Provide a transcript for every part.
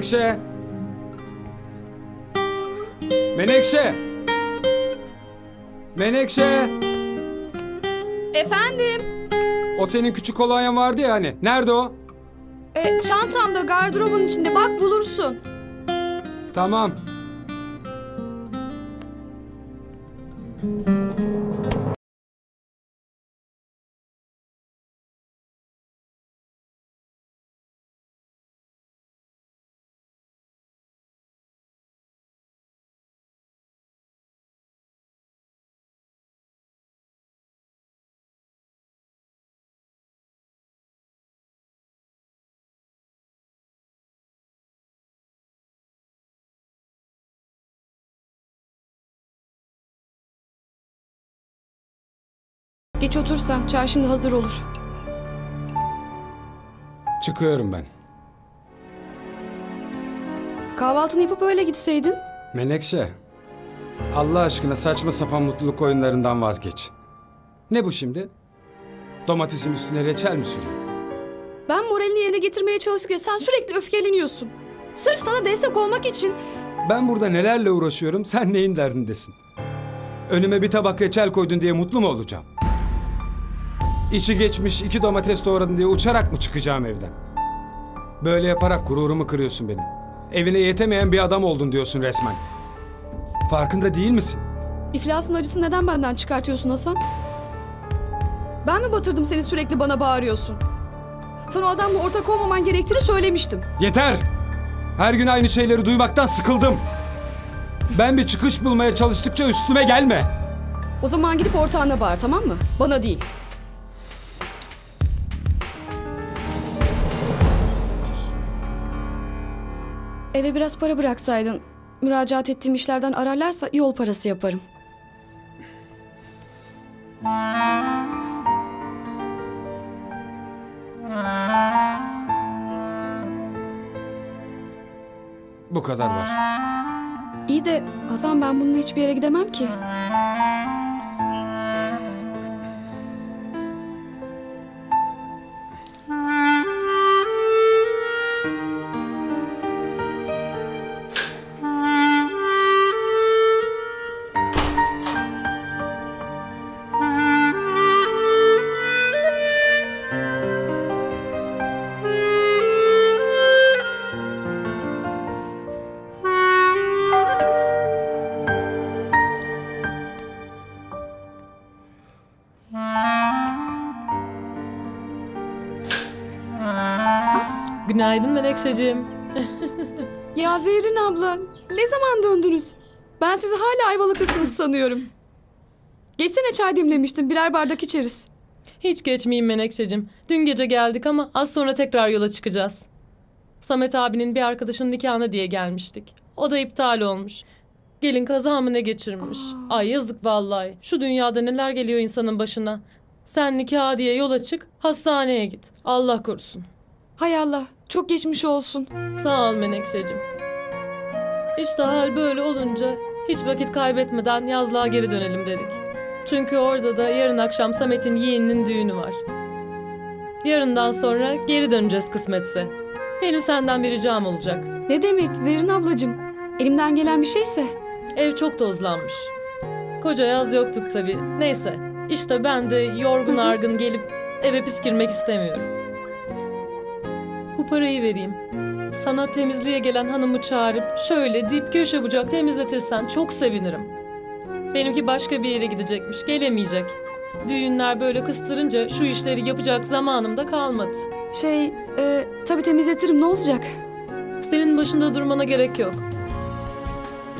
Menekşe. Menekşe. Menekşe. Efendim? O senin küçük kolonyan vardı ya hani. Nerede o? E, çantamda gardırobun içinde bak bulursun. Tamam. Geç otur sen. Çay şimdi hazır olur. Çıkıyorum ben. Kahvaltını yapıp öyle gitseydin. Menekşe. Allah aşkına saçma sapan mutluluk oyunlarından vazgeç. Ne bu şimdi? Domatesin üstüne reçel mi süreyim? Ben moralini yerine getirmeye çalıştıkça sen sürekli öfkeleniyorsun. Sırf sana destek olmak için Ben burada nelerle uğraşıyorum, sen neyin derdindesin? Önüme bir tabak reçel koydun diye mutlu mu olacağım? İçi geçmiş iki domates doğradın diye uçarak mı çıkacağım evden? Böyle yaparak gururumu kırıyorsun benim. Evine yetemeyen bir adam oldun diyorsun resmen. Farkında değil misin? iflasın acısı neden benden çıkartıyorsun Hasan? Ben mi batırdım seni sürekli bana bağırıyorsun? Sana o adamla ortak olmaman gerektiğini söylemiştim. Yeter! Her gün aynı şeyleri duymaktan sıkıldım. Ben bir çıkış bulmaya çalıştıkça üstüme gelme. O zaman gidip ortağına bağır tamam mı? Bana değil. Eve biraz para bıraksaydın. Müracaat ettiğim işlerden ararlarsa yol parası yaparım. Bu kadar var. İyi de Hasan ben bununla hiçbir yere gidemem ki. Menekşeciğim. Ya Zehrin abla ne zaman döndünüz? Ben sizi hala Ayvalık'tasınız sanıyorum. Geçsene çay demlemiştim birer bardak içeriz. Hiç geçmeyeyim Menekşeciğim. Dün gece geldik ama az sonra tekrar yola çıkacağız. Samet abinin bir arkadaşının nikahına diye gelmiştik. O da iptal olmuş. Gelin kaza mı ne geçirmiş. Ay yazık vallahi. Şu dünyada neler geliyor insanın başına. Sen nikah diye yola çık, hastaneye git. Allah korusun. Hay Allah çok geçmiş olsun. Sağ ol Menekşeciğim. İşte hal böyle olunca hiç vakit kaybetmeden yazlığa geri dönelim dedik. Çünkü orada da yarın akşam Samet'in yeğeninin düğünü var. Yarından sonra geri döneceğiz kısmetse. Benim senden bir ricam olacak. Ne demek Zehrin ablacığım? Elimden gelen bir şeyse. Ev çok tozlanmış. Koca yaz yoktuk tabii. Neyse. İşte ben de yorgun argın gelip eve pis girmek istemiyorum. Parayı vereyim. Sana temizliğe gelen hanımı çağırıp şöyle dip köşe bucak temizletirsen çok sevinirim. Benimki başka bir yere gidecekmiş, gelemeyecek. Düğünler böyle kıstırınca şu işleri yapacak zamanım da kalmadı. Şey e, tabii temizletirim ne olacak? Senin başında durmana gerek yok.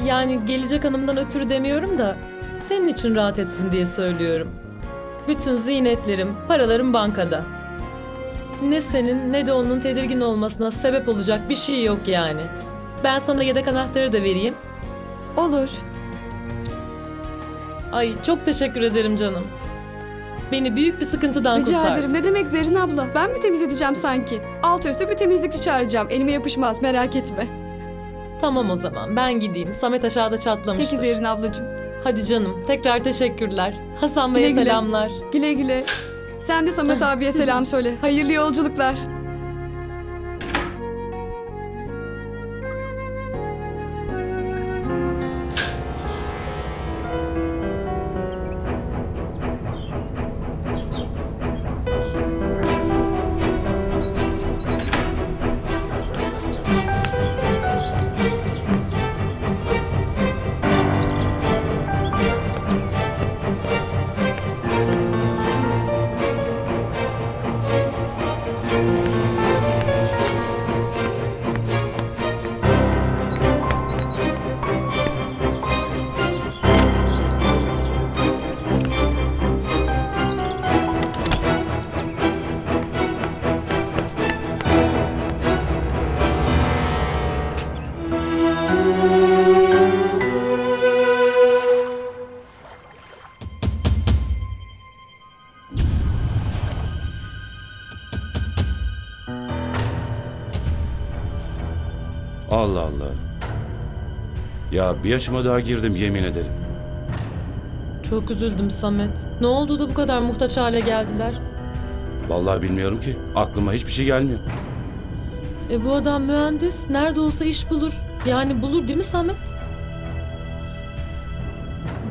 Yani gelecek hanımdan ötürü demiyorum da senin için rahat etsin diye söylüyorum. Bütün ziynetlerim, paralarım bankada. Ne senin ne de onun tedirgin olmasına sebep olacak bir şey yok yani. Ben sana yedek anahtarı da vereyim. Olur. Ay çok teşekkür ederim canım. Beni büyük bir sıkıntıdan Rica kurtardın. ederim. Ne demek Zerrin abla? Ben mi temizleteceğim sanki? Alt üstü bir temizlikçi çağıracağım. Elime yapışmaz merak etme. Tamam o zaman ben gideyim. Samet aşağıda çatlamıştır. Peki Zerrin ablacığım. Hadi canım tekrar teşekkürler. Hasan Bey'e Güle güle. selamlar. Güle güle. Sen de Samet abiye selam söyle. Hayırlı yolculuklar. Allah Allah. Ya bir yaşıma daha girdim yemin ederim. Çok üzüldüm Samet. Ne oldu da bu kadar muhtaç hale geldiler? Vallahi bilmiyorum ki. Aklıma hiçbir şey gelmiyor. E bu adam mühendis. Nerede olsa iş bulur. Yani bulur değil mi Samet?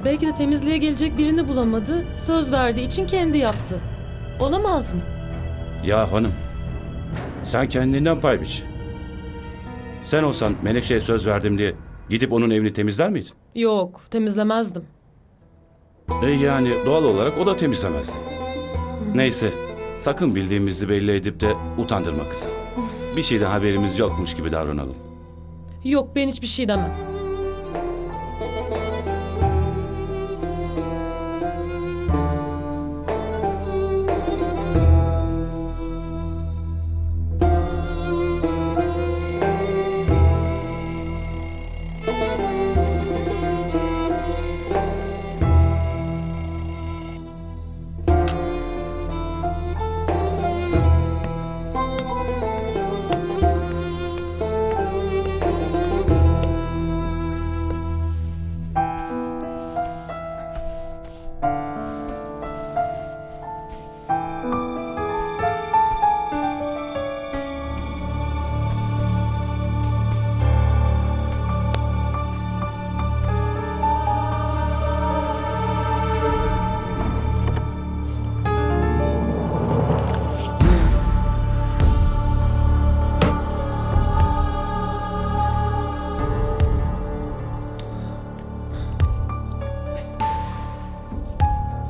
Belki de temizliğe gelecek birini bulamadı. Söz verdiği için kendi yaptı. Olamaz mı? Ya hanım. Sen kendinden pay biç. Sen olsan Menekşe'ye söz verdim diye gidip onun evini temizler miydin? Yok, temizlemezdim. E yani doğal olarak o da temizlemezdi. Neyse. Sakın bildiğimizi belli edip de utandırma kızı. Bir şeyden haberimiz yokmuş gibi davranalım. Yok, ben hiçbir şey demem.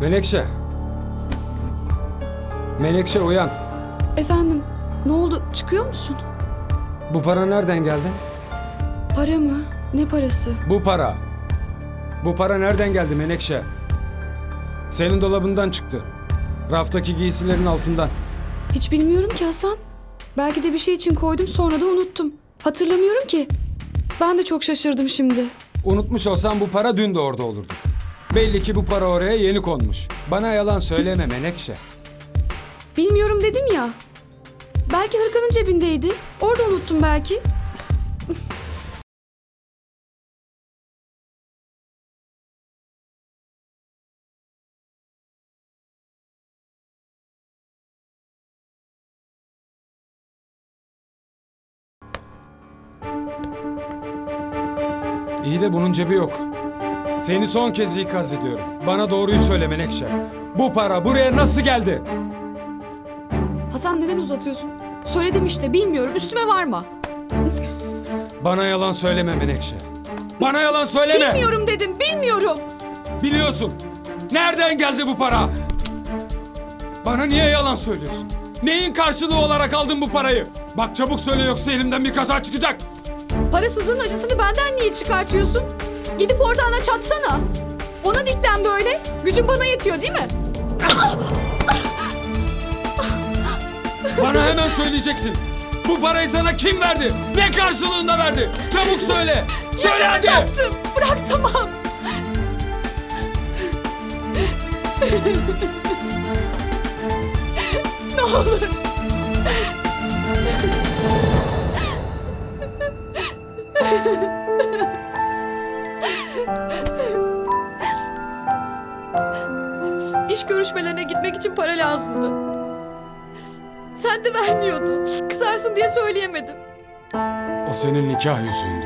Menekşe. Menekşe uyan. Efendim ne oldu çıkıyor musun? Bu para nereden geldi? Para mı? Ne parası? Bu para. Bu para nereden geldi Menekşe? Senin dolabından çıktı. Raftaki giysilerin altından. Hiç bilmiyorum ki Hasan. Belki de bir şey için koydum sonra da unuttum. Hatırlamıyorum ki. Ben de çok şaşırdım şimdi. Unutmuş olsan bu para dün de orada olurdu. Belli ki bu para oraya yeni konmuş. Bana yalan söyleme Menekşe. Bilmiyorum dedim ya. Belki hırkanın cebindeydi. Orada unuttum belki. İyi de bunun cebi yok. Seni son kez ikaz ediyorum. Bana doğruyu söyle Menekşe. Bu para buraya nasıl geldi? Hasan neden uzatıyorsun? Söyledim işte bilmiyorum üstüme varma. Bana yalan söyleme Menekşe. Bana yalan söyleme. Bilmiyorum dedim bilmiyorum. Biliyorsun. Nereden geldi bu para? Bana niye yalan söylüyorsun? Neyin karşılığı olarak aldın bu parayı? Bak çabuk söyle yoksa elimden bir kaza çıkacak. Parasızlığın acısını benden niye çıkartıyorsun? Gidip ortağına çatsana. Ona dikten böyle. Gücün bana yetiyor değil mi? Bana hemen söyleyeceksin. Bu parayı sana kim verdi? Ne karşılığında verdi? Çabuk söyle. Söyle Yüzümü hadi. sattım. Bırak tamam. ne olur. Görüşmelerine gitmek için para lazımdı. Sen de vermiyordun. Kızarsın diye söyleyemedim. O senin nikah yüzüğündü.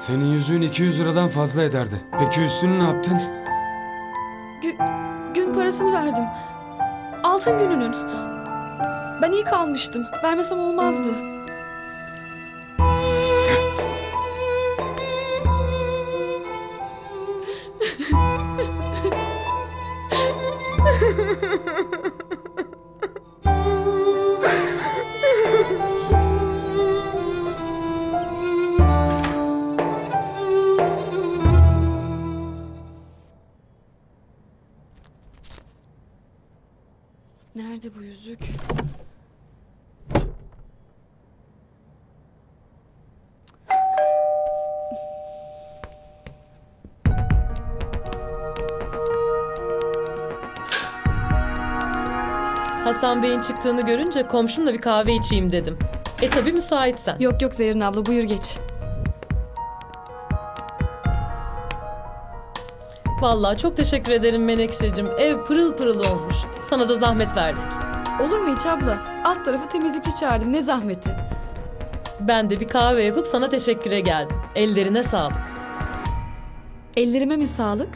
Senin yüzüğün 200 liradan fazla ederdi. Peki üstünü ne yaptın? Gü- gün parasını verdim. Altın gününün. Ben iyi kalmıştım. Vermesem olmazdı. Nerede bu yüzük? Hasan Bey'in çıktığını görünce komşumla bir kahve içeyim dedim. E tabi müsaitsen. Yok yok Zehrin abla buyur geç. Vallahi çok teşekkür ederim Menekşe'cim. Ev pırıl pırıl olmuş. Sana da zahmet verdik. Olur mu hiç abla? Alt tarafı temizlikçi çağırdım ne zahmeti. Ben de bir kahve yapıp sana teşekküre geldim. Ellerine sağlık. Ellerime mi sağlık?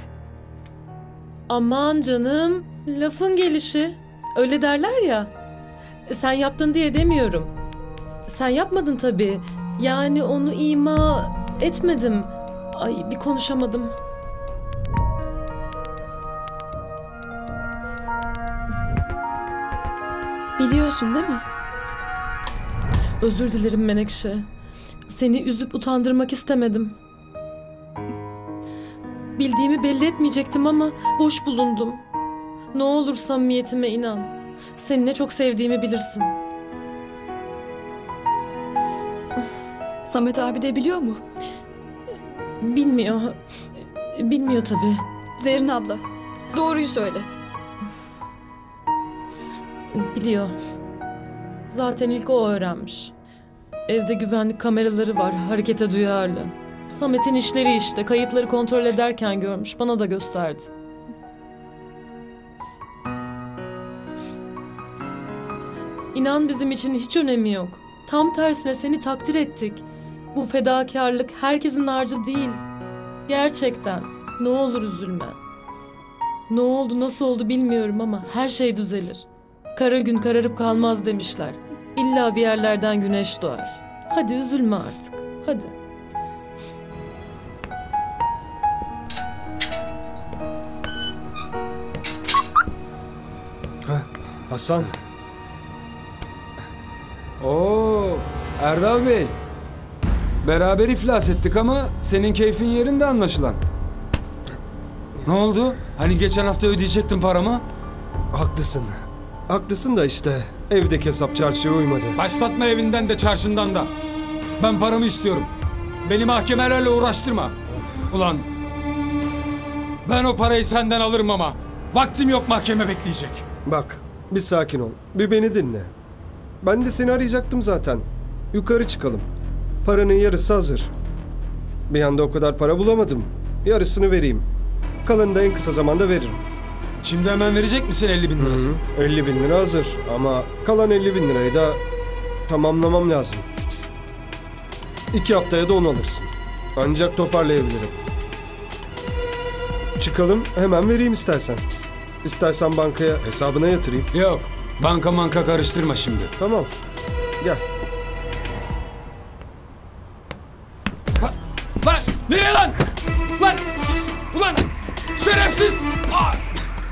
Aman canım, lafın gelişi. Öyle derler ya. Sen yaptın diye demiyorum. Sen yapmadın tabii. Yani onu ima etmedim. Ay bir konuşamadım. Biliyorsun değil mi? Özür dilerim Menekşe. Seni üzüp utandırmak istemedim. Bildiğimi belli etmeyecektim ama boş bulundum. Ne olur samimiyetime inan. Seni ne çok sevdiğimi bilirsin. Samet abi de biliyor mu? Bilmiyor. Bilmiyor tabii. Zehrin abla doğruyu söyle. Biliyor. Zaten ilk o öğrenmiş. Evde güvenlik kameraları var, harekete duyarlı. Samet'in işleri işte, kayıtları kontrol ederken görmüş, bana da gösterdi. İnan bizim için hiç önemi yok. Tam tersine seni takdir ettik. Bu fedakarlık herkesin harcı değil. Gerçekten. Ne olur üzülme. Ne oldu, nasıl oldu bilmiyorum ama her şey düzelir. Kara gün kararıp kalmaz demişler. İlla bir yerlerden güneş doğar. Hadi üzülme artık. Hadi. Hasan, Oo, Erdal Bey. Beraber iflas ettik ama senin keyfin yerinde anlaşılan. Ne oldu? Hani geçen hafta ödeyecektin paramı? haklısın. Haklısın da işte evdeki hesap çarşıya uymadı. Başlatma evinden de çarşından da. Ben paramı istiyorum. Beni mahkemelerle uğraştırma. Ulan ben o parayı senden alırım ama vaktim yok mahkeme bekleyecek. Bak, bir sakin ol. Bir beni dinle. Ben de seni arayacaktım zaten. Yukarı çıkalım. Paranın yarısı hazır. Bir anda o kadar para bulamadım. Yarısını vereyim. Kalanını da en kısa zamanda veririm. Şimdi hemen verecek misin 50 bin lirası? 50 bin lira hazır ama kalan 50 bin lirayı da tamamlamam lazım. İki haftaya da onu alırsın. Ancak toparlayabilirim. Çıkalım hemen vereyim istersen. İstersen bankaya hesabına yatırayım. Yok. Banka manka karıştırma şimdi. Tamam. Gel. Lan! Nereye lan? Lan! Ulan! Şerefsiz! Aa!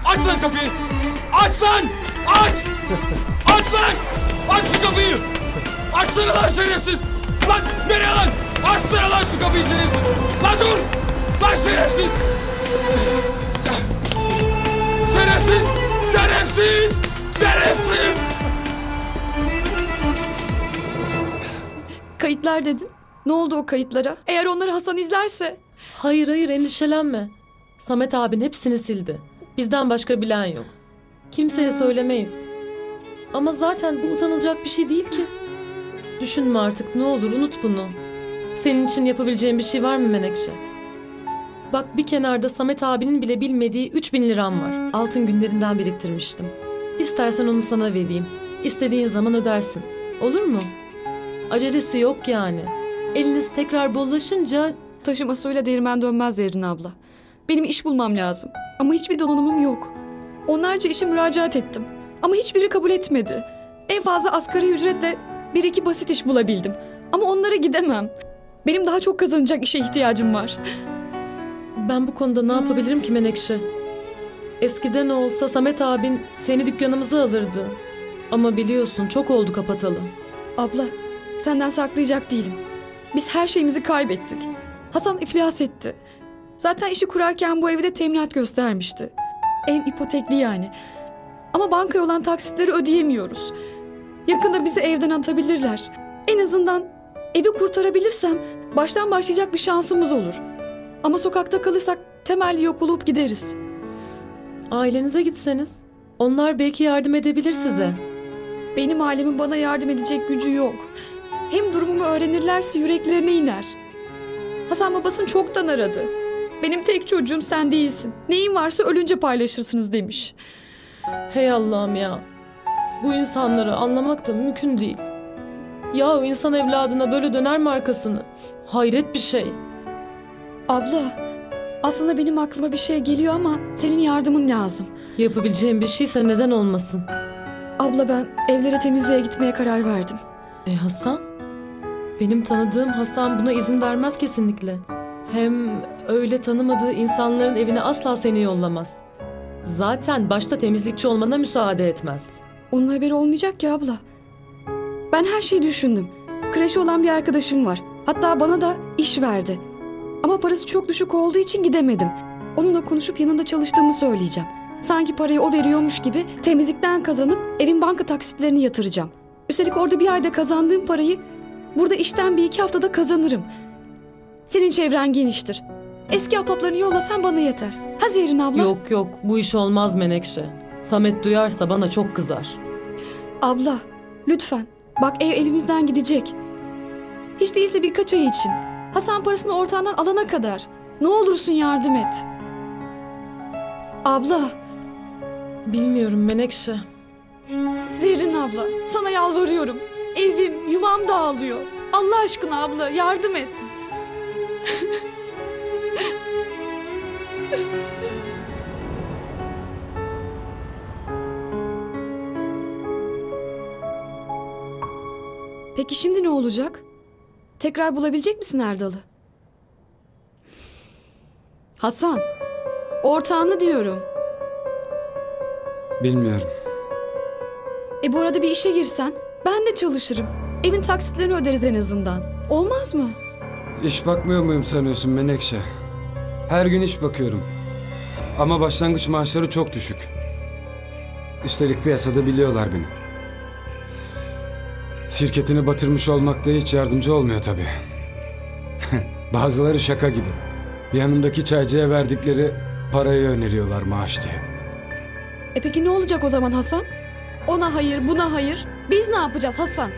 Aç lan kapıyı! Aç lan! Aç! Aç lan! Aç şu kapıyı! Açsana lan şerefsiz! Lan nereye lan? Açsana lan şu kapıyı şerefsiz! Lan dur! Lan şerefsiz! Şerefsiz! Şerefsiz! Şerefsiz! Kayıtlar dedin. Ne oldu o kayıtlara? Eğer onları Hasan izlerse. Hayır hayır endişelenme. Samet abin hepsini sildi. Bizden başka bilen yok. Kimseye söylemeyiz. Ama zaten bu utanılacak bir şey değil ki. Düşünme artık ne olur unut bunu. Senin için yapabileceğim bir şey var mı Menekşe? Bak bir kenarda Samet abinin bile bilmediği 3000 liram var. Altın günlerinden biriktirmiştim. İstersen onu sana vereyim. İstediğin zaman ödersin. Olur mu? Acelesi yok yani. Eliniz tekrar bollaşınca Taşıma suyla değirmen dönmez Zehrin abla. Benim iş bulmam lazım. Ama hiçbir donanımım yok. Onlarca işe müracaat ettim. Ama hiçbiri kabul etmedi. En fazla asgari ücretle bir iki basit iş bulabildim. Ama onlara gidemem. Benim daha çok kazanacak işe ihtiyacım var. Ben bu konuda ne yapabilirim ki Menekşe? Eskiden olsa Samet abin seni dükkanımıza alırdı. Ama biliyorsun çok oldu kapatalı. Abla, senden saklayacak değilim. Biz her şeyimizi kaybettik. Hasan iflas etti. Zaten işi kurarken bu evde teminat göstermişti. Ev ipotekli yani. Ama bankaya olan taksitleri ödeyemiyoruz. Yakında bizi evden atabilirler. En azından evi kurtarabilirsem baştan başlayacak bir şansımız olur. Ama sokakta kalırsak temelli yok olup gideriz. Ailenize gitseniz. Onlar belki yardım edebilir size. Benim ailemin bana yardım edecek gücü yok. Hem durumumu öğrenirlerse yüreklerine iner. Hasan babasını çoktan aradı. Benim tek çocuğum sen değilsin. Neyin varsa ölünce paylaşırsınız demiş. Hey Allah'ım ya. Bu insanları anlamak da mümkün değil. Ya insan evladına böyle döner mi arkasını? Hayret bir şey. Abla, aslında benim aklıma bir şey geliyor ama senin yardımın lazım. Yapabileceğim bir şeyse neden olmasın? Abla ben evlere temizliğe gitmeye karar verdim. E Hasan? Benim tanıdığım Hasan buna izin vermez kesinlikle. Hem öyle tanımadığı insanların evine asla seni yollamaz. Zaten başta temizlikçi olmana müsaade etmez. Onun haberi olmayacak ki abla. Ben her şeyi düşündüm. Kreşi olan bir arkadaşım var. Hatta bana da iş verdi. Ama parası çok düşük olduğu için gidemedim. Onunla konuşup yanında çalıştığımı söyleyeceğim. Sanki parayı o veriyormuş gibi temizlikten kazanıp evin banka taksitlerini yatıracağım. Üstelik orada bir ayda kazandığım parayı burada işten bir iki haftada kazanırım. Senin çevren geniştir. Eski ahbaplarını yollasan bana yeter. Ha Zerrin abla? Yok yok bu iş olmaz Menekşe. Samet duyarsa bana çok kızar. Abla, lütfen. Bak ev elimizden gidecek. Hiç değilse birkaç ay için. Hasan parasını ortağından alana kadar. Ne olursun yardım et. Abla, Bilmiyorum Menekşe. Zerrin abla, sana yalvarıyorum. Evim, yuvam dağılıyor. Allah aşkına abla, yardım et. Peki şimdi ne olacak? Tekrar bulabilecek misin Erdal'ı? Hasan, ortağını diyorum. Bilmiyorum. E bu arada bir işe girsen, ben de çalışırım. Evin taksitlerini öderiz en azından. Olmaz mı? İş bakmıyor muyum sanıyorsun Menekşe? Her gün iş bakıyorum. Ama başlangıç maaşları çok düşük. Üstelik piyasada biliyorlar beni. Şirketini batırmış olmak da hiç yardımcı olmuyor tabii. Bazıları şaka gibi. Yanındaki çaycıya verdikleri parayı öneriyorlar maaş diye. E peki ne olacak o zaman Hasan? Ona hayır, buna hayır. Biz ne yapacağız Hasan?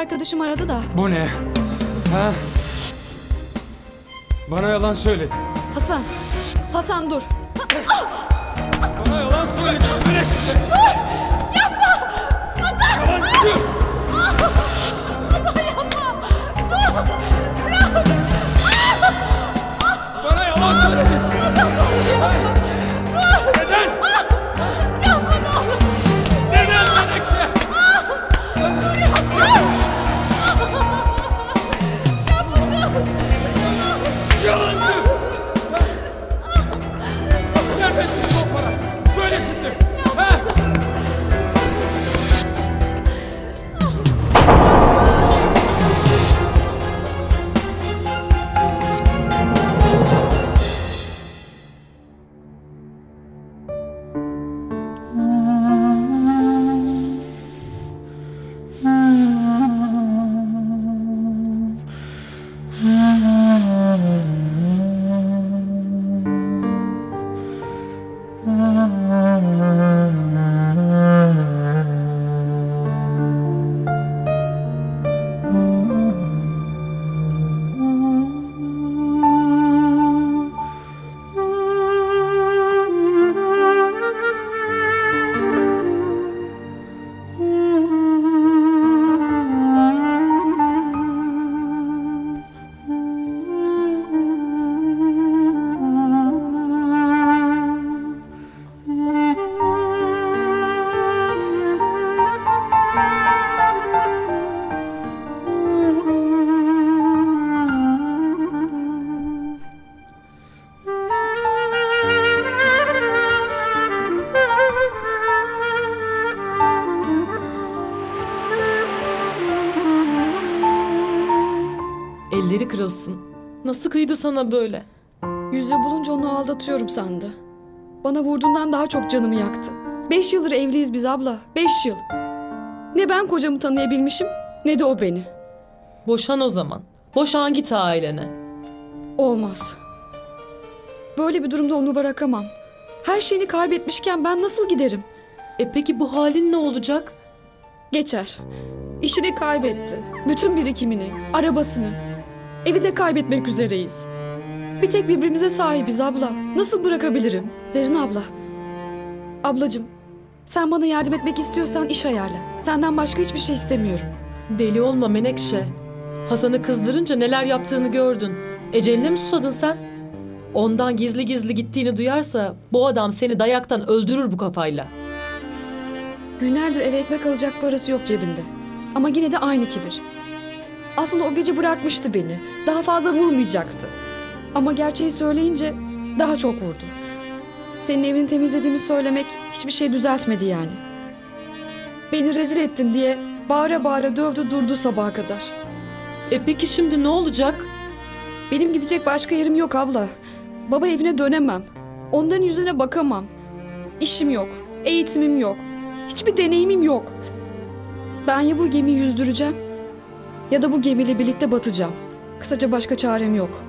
Arkadaşım aradı da. Bu ne? Ha? Bana yalan söyledin. Hasan. Hasan dur. Sana böyle? Yüzüğü bulunca onu aldatıyorum sandı. Bana vurduğundan daha çok canımı yaktı. Beş yıldır evliyiz biz abla. Beş yıl. Ne ben kocamı tanıyabilmişim ne de o beni. Boşan o zaman. Boşan git ailene. Olmaz. Böyle bir durumda onu bırakamam. Her şeyini kaybetmişken ben nasıl giderim? E peki bu halin ne olacak? Geçer. İşini kaybetti. Bütün birikimini, arabasını. Evi de kaybetmek üzereyiz. Bir tek birbirimize sahibiz abla. Nasıl bırakabilirim? Zerrin abla. Ablacığım, sen bana yardım etmek istiyorsan iş ayarla. Senden başka hiçbir şey istemiyorum. Deli olma Menekşe. Hasan'ı kızdırınca neler yaptığını gördün. Eceline mi susadın sen? Ondan gizli gizli gittiğini duyarsa bu adam seni dayaktan öldürür bu kafayla. Günlerdir eve ekmek alacak parası yok cebinde. Ama yine de aynı kibir. Aslında o gece bırakmıştı beni. Daha fazla vurmayacaktı. Ama gerçeği söyleyince daha çok vurdu. Senin evini temizlediğimi söylemek hiçbir şey düzeltmedi yani. Beni rezil ettin diye bağıra bağıra dövdü durdu sabaha kadar. E peki şimdi ne olacak? Benim gidecek başka yerim yok abla. Baba evine dönemem. Onların yüzüne bakamam. İşim yok, eğitimim yok. Hiçbir deneyimim yok. Ben ya bu gemiyi yüzdüreceğim ya da bu gemiyle birlikte batacağım. Kısaca başka çarem yok.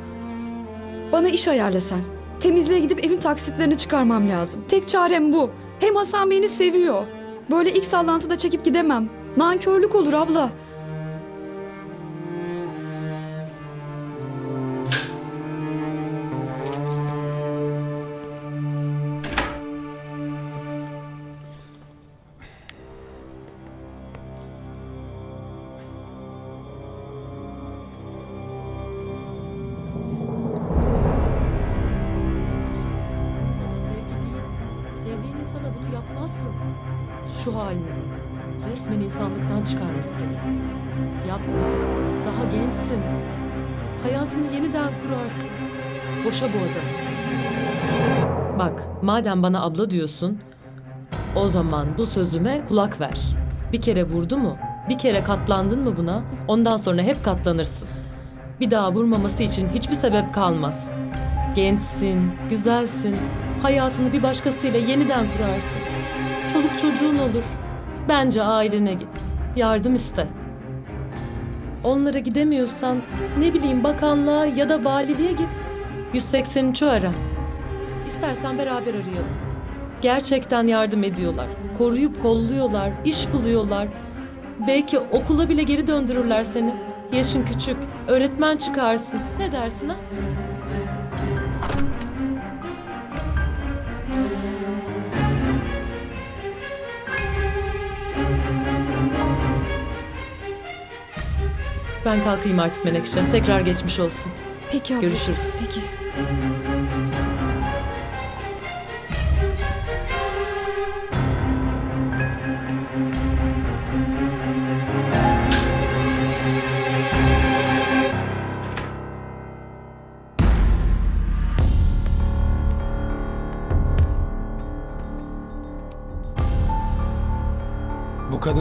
Bana iş ayarla sen. Temizliğe gidip evin taksitlerini çıkarmam lazım. Tek çarem bu. Hem Hasan beni seviyor. Böyle ilk sallantıda çekip gidemem. Nankörlük olur abla. Madem bana abla diyorsun, o zaman bu sözüme kulak ver. Bir kere vurdu mu, bir kere katlandın mı buna, ondan sonra hep katlanırsın. Bir daha vurmaması için hiçbir sebep kalmaz. Gençsin, güzelsin. Hayatını bir başkasıyla yeniden kurarsın. Çoluk çocuğun olur. Bence ailene git. Yardım iste. Onlara gidemiyorsan ne bileyim bakanlığa ya da valiliğe git. 183'ü ara. İstersen beraber arayalım. Gerçekten yardım ediyorlar. Koruyup kolluyorlar, iş buluyorlar. Belki okula bile geri döndürürler seni. Yaşın küçük, öğretmen çıkarsın. Ne dersin ha? Ben kalkayım artık Menekşe. Tekrar geçmiş olsun. Peki abla. Görüşürüz. Peki.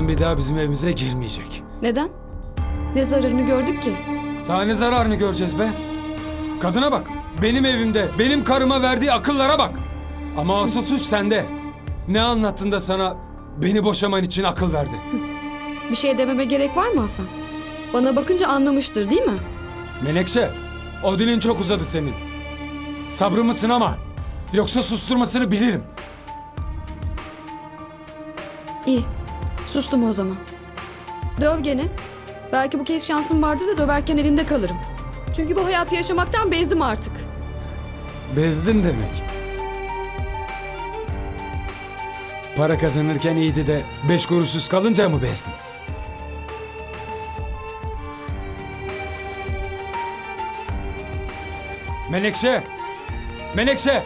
Kadın bir daha bizim evimize girmeyecek. Neden? Ne zararını gördük ki? Daha ne zararını göreceğiz be? Kadına bak. Benim evimde, benim karıma verdiği akıllara bak. Ama asıl suç sende. Ne anlattın da sana beni boşaman için akıl verdi? Bir şey dememe gerek var mı Hasan? Bana bakınca anlamıştır değil mi? Menekşe, o dilin çok uzadı senin. Sabrımı sınama. Yoksa susturmasını bilirim. İyi. Sustum o zaman. Döv gene. Belki bu kez şansım vardır da döverken elinde kalırım. Çünkü bu hayatı yaşamaktan bezdim artık. Bezdin demek. Para kazanırken iyiydi de beş kuruşsuz kalınca mı bezdin? Menekşe! Menekşe!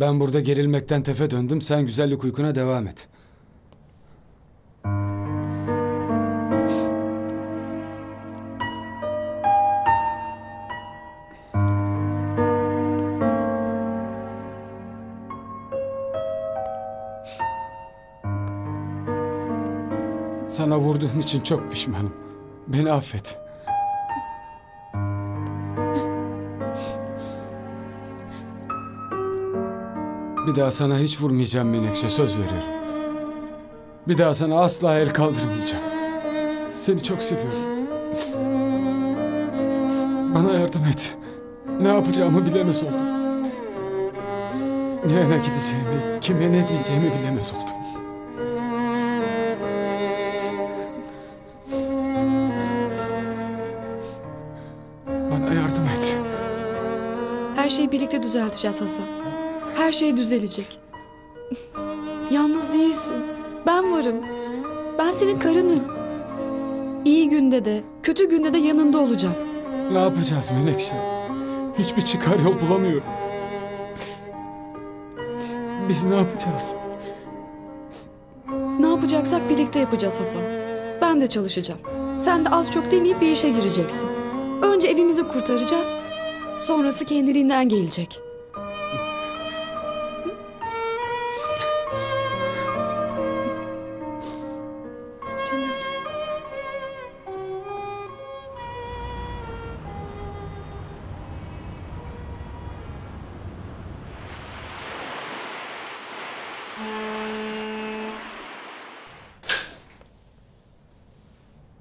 Ben burada gerilmekten tefe döndüm. Sen güzellik uykuna devam et. Sana vurduğum için çok pişmanım. Beni affet. Bir daha sana hiç vurmayacağım Menekşe söz veriyorum. Bir daha sana asla el kaldırmayacağım. Seni çok seviyorum. Bana yardım et. Ne yapacağımı bilemez oldum. Ne yana gideceğimi, kime ne diyeceğimi bilemez oldum. Bana yardım et. Her şeyi birlikte düzelteceğiz Hasan. Her şey düzelecek. Yalnız değilsin. Ben varım. Ben senin karınım. İyi günde de, kötü günde de yanında olacağım. Ne yapacağız Menekşe? Hiçbir çıkar yol bulamıyorum. Biz ne yapacağız? Ne yapacaksak birlikte yapacağız Hasan. Ben de çalışacağım. Sen de az çok demeyip bir işe gireceksin. Önce evimizi kurtaracağız. Sonrası kendiliğinden gelecek.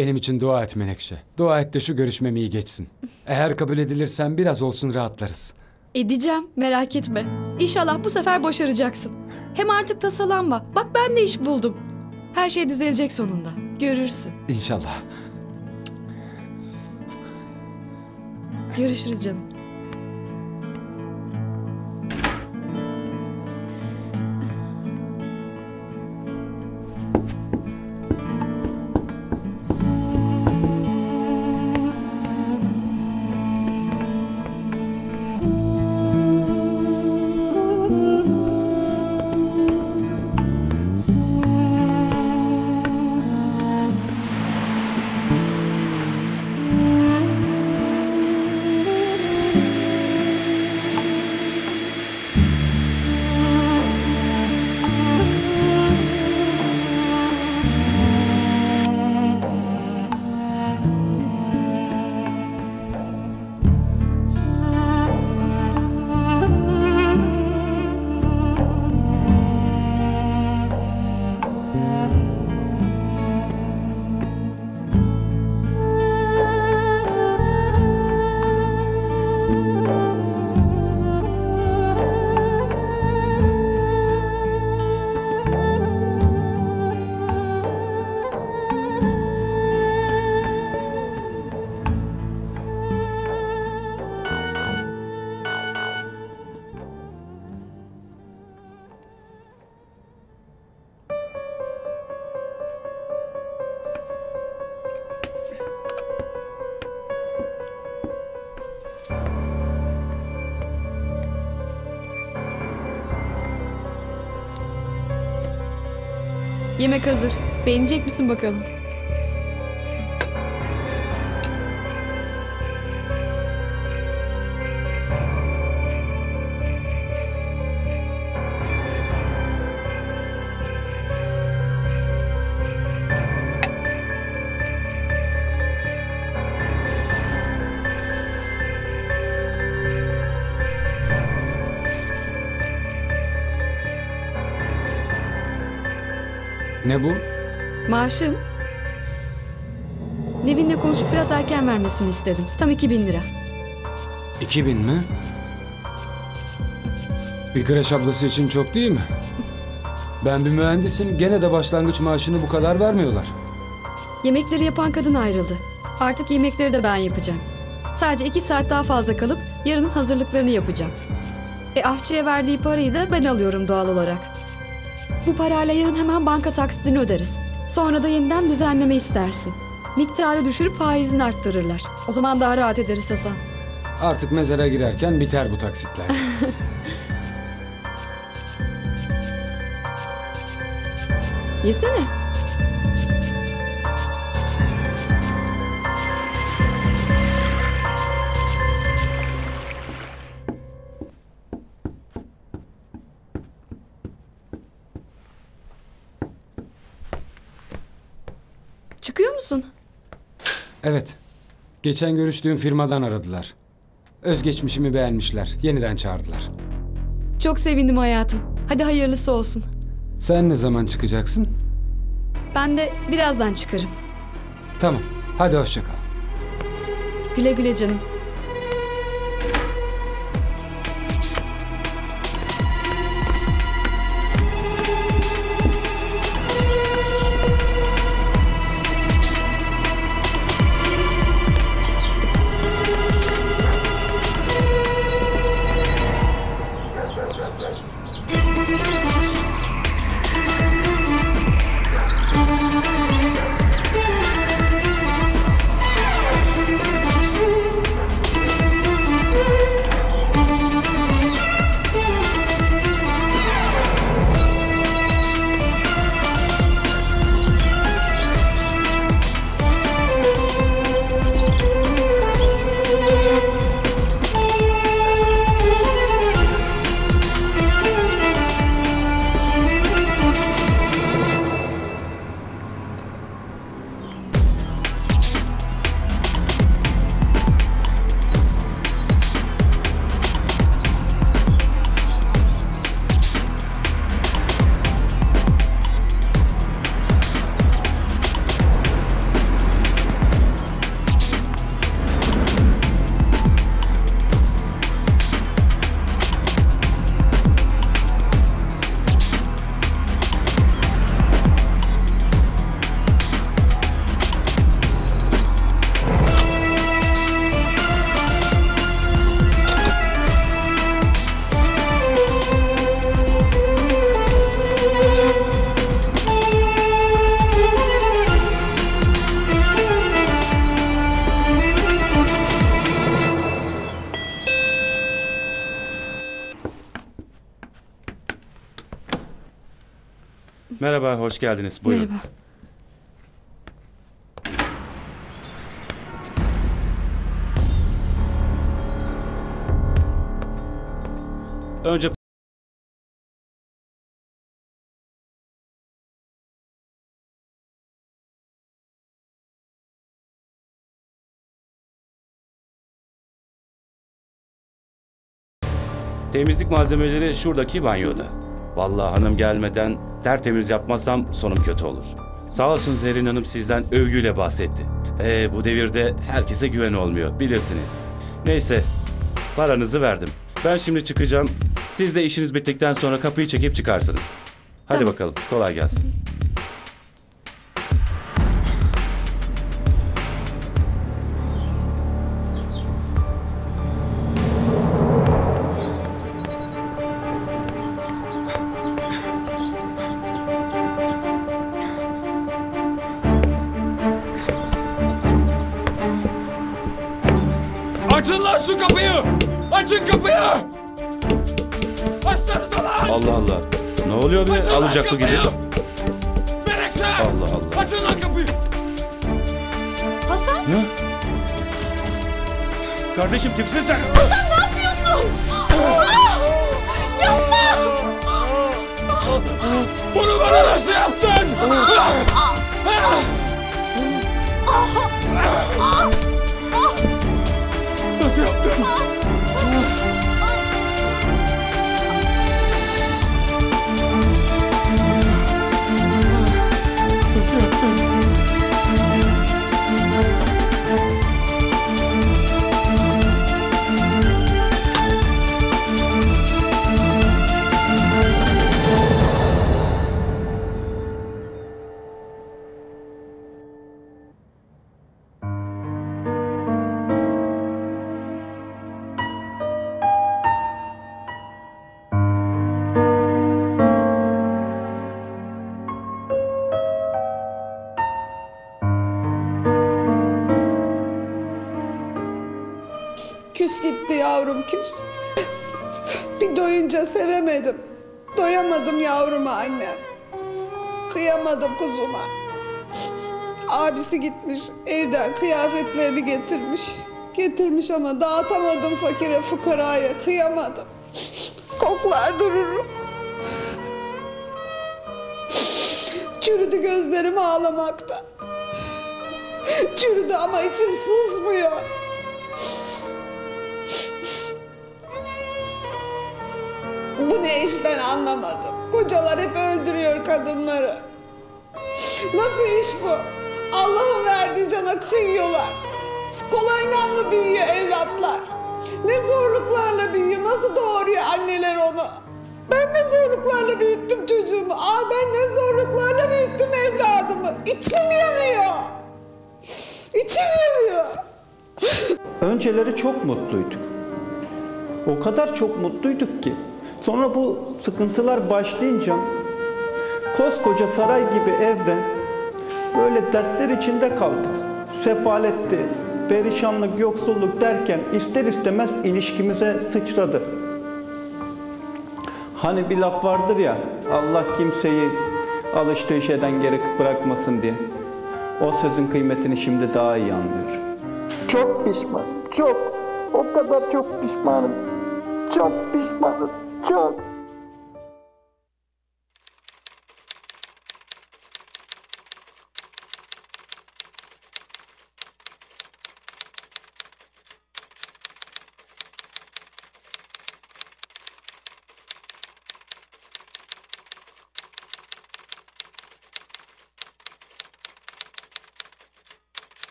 Benim için dua et Menekşe. Dua et de şu görüşmem iyi geçsin. Eğer kabul edilirsen biraz olsun rahatlarız. Edeceğim merak etme. İnşallah bu sefer başaracaksın. Hem artık tasalanma. Bak ben de iş buldum. Her şey düzelecek sonunda. Görürsün. İnşallah. Görüşürüz canım. Yemek hazır. Beğenecek misin bakalım? Ne bu? Maaşım. Nevin'le konuşup biraz erken vermesini istedim. Tam 2000 lira. 2000 mi? Bir kreş ablası için çok değil mi? Ben bir mühendisim. Gene de başlangıç maaşını bu kadar vermiyorlar. Yemekleri yapan kadın ayrıldı. Artık yemekleri de ben yapacağım. Sadece iki saat daha fazla kalıp yarının hazırlıklarını yapacağım. E ahçıya verdiği parayı da ben alıyorum doğal olarak. Bu parayla yarın hemen banka taksitini öderiz. Sonra da yeniden düzenleme istersin. Miktarı düşürüp faizini arttırırlar. O zaman daha rahat ederiz Hasan. Artık mezara girerken biter bu taksitler. Yesene. Evet. Geçen görüştüğüm firmadan aradılar. Özgeçmişimi beğenmişler. Yeniden çağırdılar. Çok sevindim hayatım. Hadi hayırlısı olsun. Sen ne zaman çıkacaksın? Ben de birazdan çıkarım. Tamam. Hadi hoşça kal. Güle güle canım. Merhaba, hoş geldiniz. Buyurun. Merhaba. Önce Temizlik malzemeleri şuradaki banyoda. Vallahi hanım gelmeden tertemiz yapmasam sonum kötü olur. Sağ olsun Zerrin Hanım sizden övgüyle bahsetti. Ee, bu devirde herkese güven olmuyor bilirsiniz. Neyse paranızı verdim. Ben şimdi çıkacağım. Siz de işiniz bittikten sonra kapıyı çekip çıkarsınız. Hadi Tamam. bakalım kolay gelsin. Allah Allah. Ne oluyor be Açın alacaklı gibi? Allah Allah. Açın lan kapıyı! Hasan Ne? Kardeşim kimsin sen? ne yapıyorsun? Yapma! Bunu bana nasıl yaptın? Nasıl yaptın? Bir doyunca sevemedim. Doyamadım yavruma annem. Kıyamadım kuzuma. Abisi gitmiş evden kıyafetlerini getirmiş. Getirmiş ama dağıtamadım fakire fukaraya kıyamadım. Koklar dururum. Çürüdü gözlerim ağlamakta. Çürüdü ama içim susmuyor. Bu ne iş ben anlamadım. Kocalar hep öldürüyor kadınları. Nasıl iş bu? Allah'ın verdiği cana kıyıyorlar. Kolayla mı büyüyor evlatlar? Ne zorluklarla büyüyor, nasıl doğuruyor anneler onu? Ben ne zorluklarla büyüttüm çocuğumu. Aa ben ne zorluklarla büyüttüm evladımı. İçim yanıyor. İçim yanıyor. Önceleri çok mutluyduk. O kadar çok mutluyduk ki. Sonra bu sıkıntılar başlayınca koskoca saray gibi evde böyle dertler içinde kaldık. Sefaletti, perişanlık, yoksulluk derken ister istemez ilişkimize sıçradı. Hani bir laf vardır ya, Allah kimseyi alıştığı şeyden geri bırakmasın diye. O sözün kıymetini şimdi daha iyi anlıyorum. Çok pişman, çok. O kadar çok pişmanım. Çok pişmanım, çok.